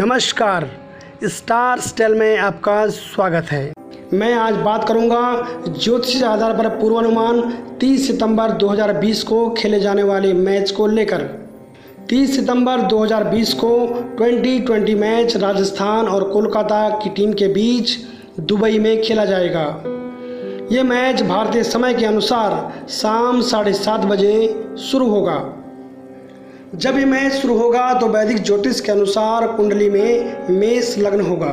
नमस्कार। Star stele में आपका स्वागत है। मैं आज बात करूँगा ज्योतिष आधार पर पूर्वानुमान 30 सितंबर 2020 को खेले जाने वाले मैच को लेकर। 30 सितंबर 2020 को 2020 मैच राजस्थान और कोलकाता की टीम के बीच दुबई में खेला जाएगा। ये मैच भारतीय समय के अनुसार शाम साढ़े सात बजे शुरू होगा। जब ये मैच शुरू होगा तो वैदिक ज्योतिष के अनुसार कुंडली में मेष लग्न होगा।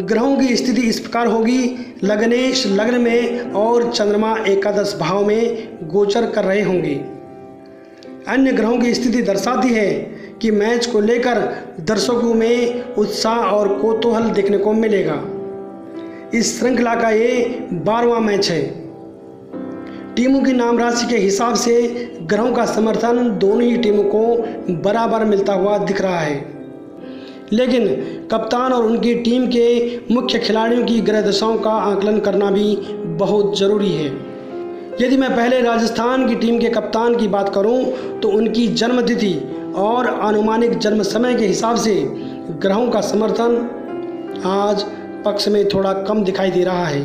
ग्रहों की स्थिति इस प्रकार होगी। लग्नेश लग्न में और चंद्रमा एकादश भाव में गोचर कर रहे होंगे। अन्य ग्रहों की स्थिति दर्शाती है कि मैच को लेकर दर्शकों में उत्साह और कोतूहल देखने को मिलेगा। इस श्रृंखला का ये बारहवा मैच है। टीमों की नाम राशि के हिसाब से ग्रहों का समर्थन दोनों ही टीमों को बराबर मिलता हुआ दिख रहा है। लेकिन कप्तान और उनकी टीम के मुख्य खिलाड़ियों की ग्रह दशाओं का आकलन करना भी बहुत ज़रूरी है। यदि मैं पहले राजस्थान की टीम के कप्तान की बात करूँ तो उनकी जन्म तिथि और अनुमानिक जन्म समय के हिसाब से ग्रहों का समर्थन आज पक्ष में थोड़ा कम दिखाई दे रहा है।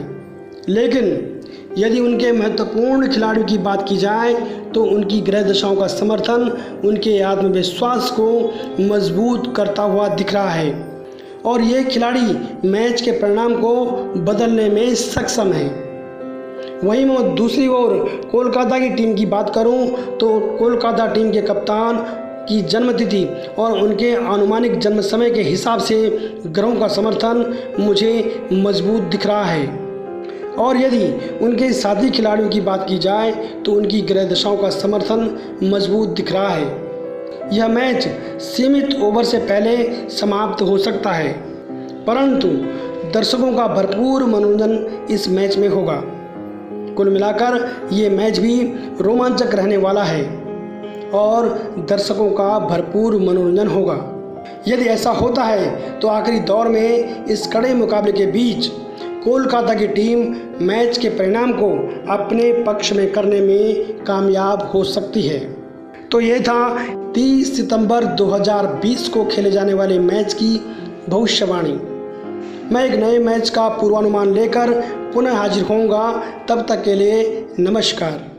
लेकिन यदि उनके महत्वपूर्ण खिलाड़ियों की बात की जाए तो उनकी ग्रह दशाओं का समर्थन, उनके आत्मविश्वास को मज़बूत करता हुआ दिख रहा है। और ये खिलाड़ी मैच के परिणाम को बदलने में सक्षम है। वहीं मैं दूसरी ओर कोलकाता की टीम की बात करूँ तो कोलकाता टीम के कप्तान की जन्मतिथि और उनके अनुमानिक जन्म समय के हिसाब से ग्रहों का समर्थन मुझे मज़बूत दिख रहा है। और यदि उनके साथी खिलाड़ियों की बात की जाए तो उनकी ग्रह दशाओं का समर्थन मज़बूत दिख रहा है। यह मैच सीमित ओवर से पहले समाप्त हो सकता है, परंतु दर्शकों का भरपूर मनोरंजन इस मैच में होगा। कुल मिलाकर ये मैच भी रोमांचक रहने वाला है और दर्शकों का भरपूर मनोरंजन होगा। यदि ऐसा होता है तो आखिरी दौर में इस कड़े मुकाबले के बीच कोलकाता की टीम मैच के परिणाम को अपने पक्ष में करने में कामयाब हो सकती है। तो ये था 30 सितंबर 2020 को खेले जाने वाले मैच की भविष्यवाणी। मैं एक नए मैच का पूर्वानुमान लेकर पुनः हाजिर होऊँगा। तब तक के लिए नमस्कार।